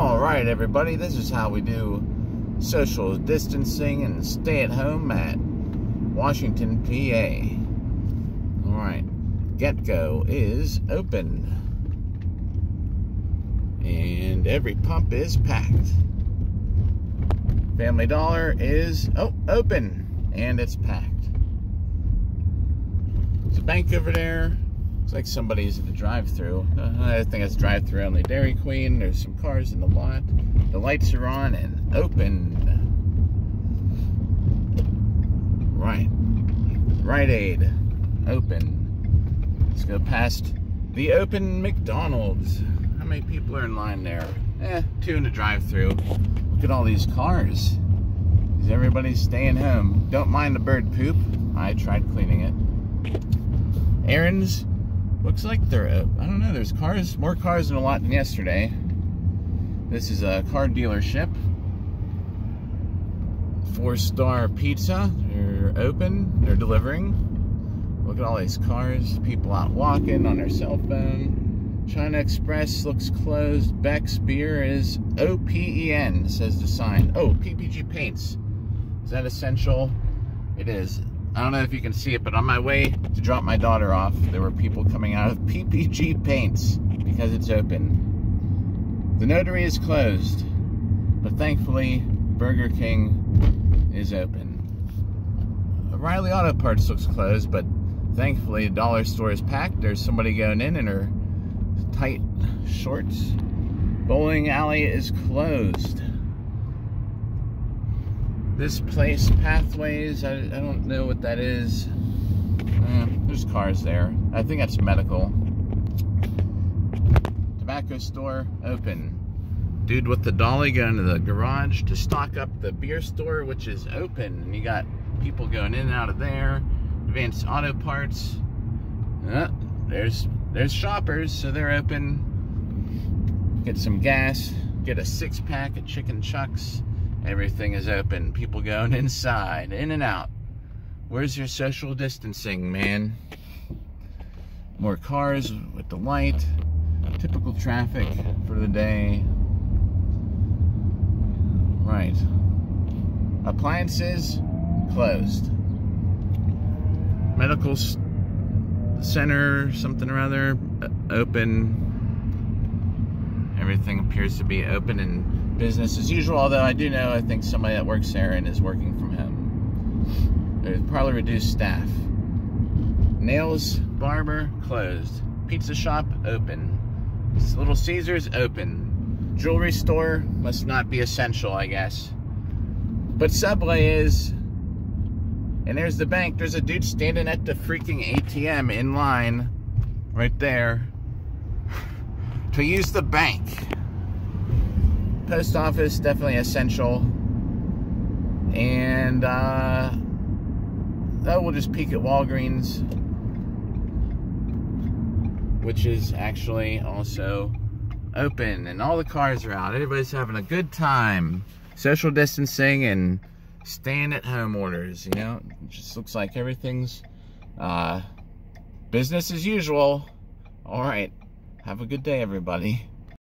All right, everybody, this is how we do social distancing and stay at home at Washington, PA. All right, GetGo is open. And every pump is packed. Family Dollar is, oh, open. And it's packed. There's a bank over there. Looks like somebody's at the drive-through. Uh, I think it's drive-through only. Dairy Queen. There's some cars in the lot. The lights are on and open. Right. Rite Aid. Open. Let's go past the open McDonald's. How many people are in line there? Eh, two in the drive-through. Look at all these cars. Is everybody staying home? Don't mind the bird poop. I tried cleaning it. Errands Looks like they're, uh, I don't know, there's cars, more cars in a lot than yesterday. This is a car dealership. Four Star Pizza, they're open, they're delivering. Look at all these cars, people out walking on their cell phone. China Express looks closed. Beck's Beer is O-P-E-N, says the sign. Oh, PPG Paints. Is that essential? It is. I don't know if you can see it, but on my way to drop my daughter off, there were people coming out of PPG Paints because it's open. The notary is closed, but thankfully, Burger King is open. Riley Auto Parts looks closed, but thankfully, the dollar store is packed. There's somebody going in in her tight shorts. Bowling alley is closed this place, Pathways, I, I don't know what that is. Uh, there's cars there. I think that's medical. Tobacco store open. Dude with the dolly going to the garage to stock up the beer store, which is open. And you got people going in and out of there. Advanced Auto Parts. Uh, there's there's shoppers, so they're open. Get some gas. Get a six pack of chicken chucks. Everything is open. People going inside, in and out. Where's your social distancing, man? More cars with the light. Typical traffic for the day. Right. Appliances closed. Medical center, something or other, open. Everything appears to be open and business as usual, although I do know I think somebody that works there and is working from home. There's probably reduced staff. Nails barber closed. Pizza shop open. Little Caesars open. Jewelry store must not be essential, I guess. But Subway is. And there's the bank. There's a dude standing at the freaking ATM in line right there to use the bank post office definitely essential. And uh, that will just peek at Walgreens which is actually also open and all the cars are out. Everybody's having a good time. Social distancing and staying at home orders you know? It just looks like everything's uh, business as usual. All right. Have a good day everybody